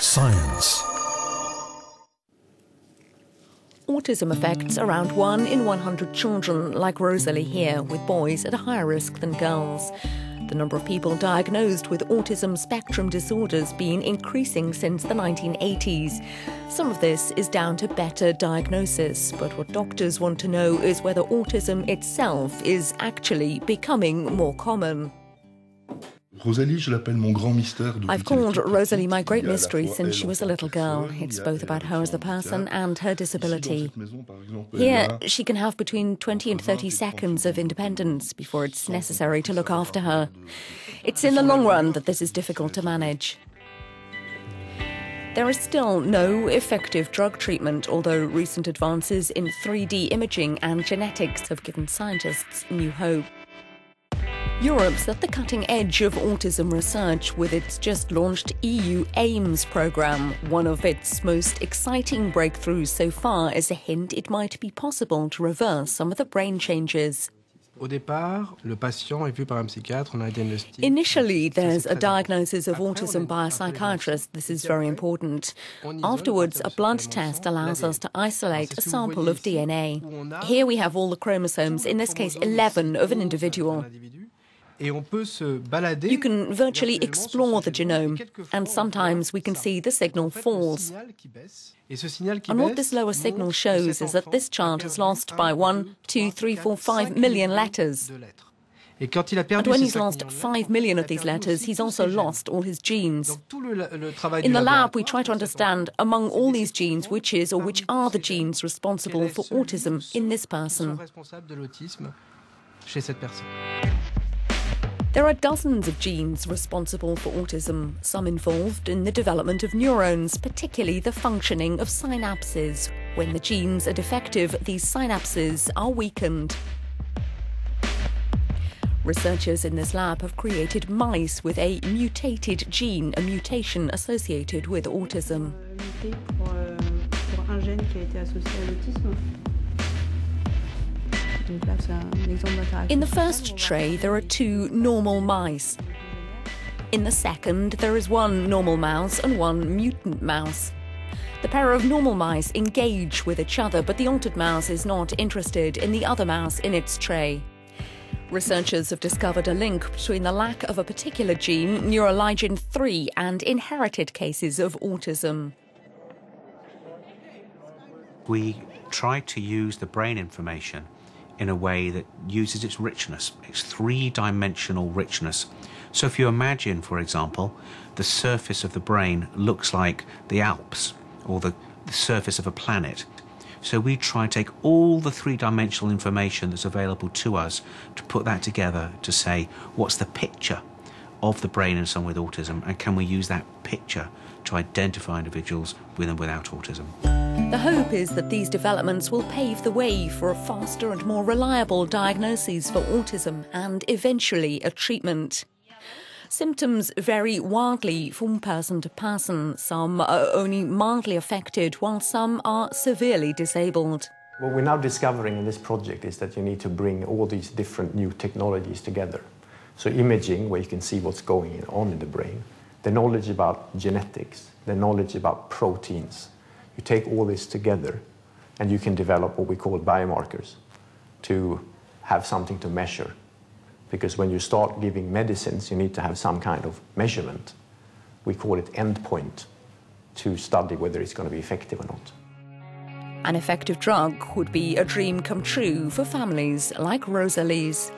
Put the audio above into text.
Science. Autism affects around 1 in 100 children, like Rosalie here, with boys at a higher risk than girls. The number of people diagnosed with autism spectrum disorders has been increasing since the 1980s. Some of this is down to better diagnosis, but what doctors want to know is whether autism itself is actually becoming more common. Rosalie, je l'appelle mon grand mystère. I've called Rosalie my great mystery since she was a little girl. It's both about her as a person and her disability. Here, she can have between 20 and 30 seconds of independence before it's necessary to look after her. It's in the long run that this is difficult to manage. There is still no effective drug treatment, although recent advances in 3D imaging and genetics have given scientists new hope. Europe's at the cutting edge of autism research with its just launched EU AIMS programme. One of its most exciting breakthroughs so far is a hint it might be possible to reverse some of the brain changes. Initially, there's a diagnosis of autism by a psychiatrist. This is very important. Afterwards, a blood test allows us to isolate a sample of DNA. Here we have all the chromosomes, in this case 11 of an individual. You can virtually explore the genome, and sometimes we can see the signal falls. And what this lower signal shows is that this child has lost by one, two, three, four, five million letters. And when he's lost 5 million of these letters, he's also lost all his genes. In the lab, we try to understand, among all these genes, which is or which are the genes responsible for autism in this person. There are dozens of genes responsible for autism, some involved in the development of neurons, particularly the functioning of synapses. When the genes are defective, these synapses are weakened. Researchers in this lab have created mice with a mutated gene, a mutation associated with autism. In the first tray, there are two normal mice. In the second, there is one normal mouse and one mutant mouse. The pair of normal mice engage with each other, but the altered mouse is not interested in the other mouse in its tray. Researchers have discovered a link between the lack of a particular gene, neuroligin 3, and inherited cases of autism. We try to use the brain information in a way that uses its richness, its three dimensional richness. So, if you imagine, for example, the surface of the brain looks like the Alps or the, the surface of a planet. So, we try and take all the three dimensional information that's available to us to put that together to say, what's the picture of the brain in someone with autism, and can we use that picture to identify individuals with and without autism? The hope is that these developments will pave the way for a faster and more reliable diagnosis for autism and eventually a treatment. Symptoms vary wildly from person to person. Some are only mildly affected, while some are severely disabled. What we're now discovering in this project is that you need to bring all these different new technologies together. So, imaging, where you can see what's going on in the brain, the knowledge about genetics, the knowledge about proteins, you take all this together and you can develop what we call biomarkers to have something to measure. Because when you start giving medicines, you need to have some kind of measurement. We call it endpoint to study whether it's going to be effective or not. An effective drug would be a dream come true for families like Rosalie's.